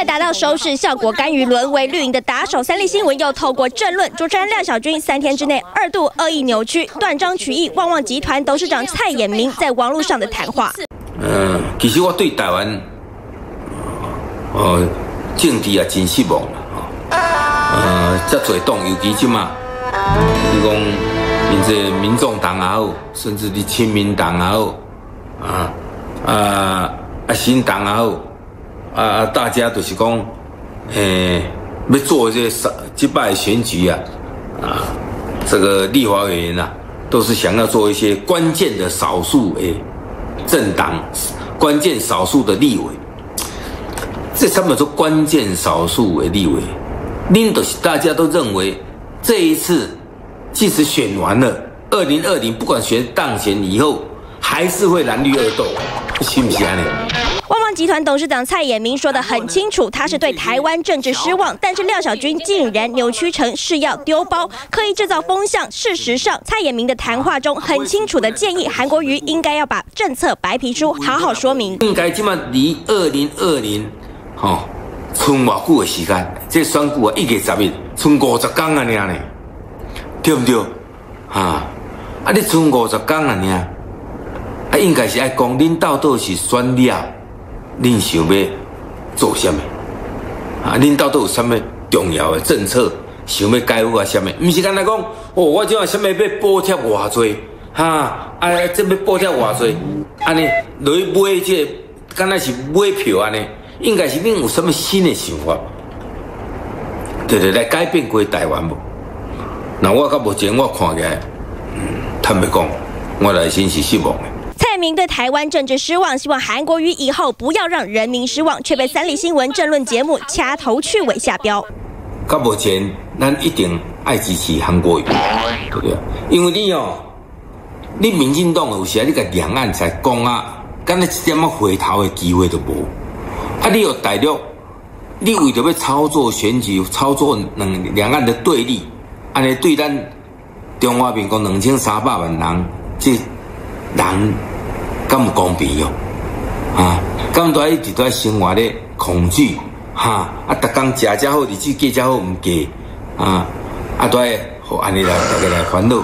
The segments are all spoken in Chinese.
了达到收视效果，甘于沦为绿营的打手。三立新闻又透过政论，主持人廖小军三天之内二度恶意扭曲、断章取义，旺旺集团董事长蔡衍明在网络上的谈话。嗯，其实我对台湾，呃，政治也真失望啦，呃，这侪党，尤其即嘛，你讲，民这民众党也好，甚至你亲民党也好，啊啊啊新党也好。啊！大家都是讲，诶，要做这少击败选举啊，啊，这个立法委员呐，都是想要做一些关键的少数诶政党，关键少数的立委。这上面说关键少数为立委，领导是大家都认为这一次即使选完了，二零二零不管选当选以后，还是会蓝绿二斗，信不信呢？旺旺集团董事长蔡衍明说得很清楚，他是对台湾政治失望，但是廖小军竟然扭曲成是要丢包，刻意制造风向。事实上，蔡衍明的谈话中很清楚的建议韩国瑜应该要把政策白皮书好好说明。应该起码离二零二零，吼，剩偌久的时间？这选举啊，一月十日，剩五十天啊你，呢，对不对？啊，啊，你剩五十天啊，呢，啊，应该是爱讲，恁到底是选了。恁想要做什么？啊，恁到底有什么重要的政策想要改革啊？什么？毋是干那讲哦，我即下什么要补贴偌济？哈，啊，这要补贴偌济？安尼落去买这，敢若是买票安尼？应该是恁有什么新的想法？对对，来改变过台湾无？那我到目前我看起来，嗯，坦白讲，我内心是失望的。明对台湾政治失望，希望韩国瑜以后不要让人民失望，却被三立新闻政论节目掐头去尾下标。到目前，咱一定爱支持韩国瑜，对不对？因为你哦，你民进党有时你个两岸在讲啊，干那一点么回头的机会都无。啊，你有大陆，你为着要操作选举，操作两两岸的对立，安尼对咱中华民国两千三百万人，这人。咁唔公平哟，啊！咁多一直都在生活咧恐惧，哈！啊，逐工食食好，日子过食好，唔给，啊！啊，都系好安尼来大家来烦恼。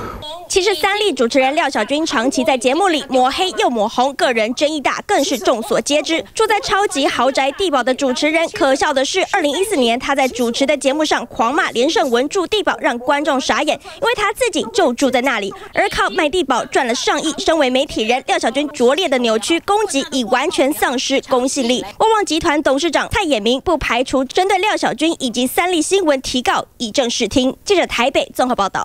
其实三立主持人廖小军长期在节目里抹黑又抹红，个人争议大，更是众所皆知。住在超级豪宅地堡的主持人，可笑的是，二零一四年他在主持的节目上狂骂连胜文住地堡，让观众傻眼，因为他自己就住在那里，而靠卖地堡赚了上亿。身为媒体人，廖小军拙劣的扭曲攻击已完全丧失公信力。旺旺集团董事长蔡衍明不排除针对廖小军以及三立新闻提告，以正视听。记者台北综合报道。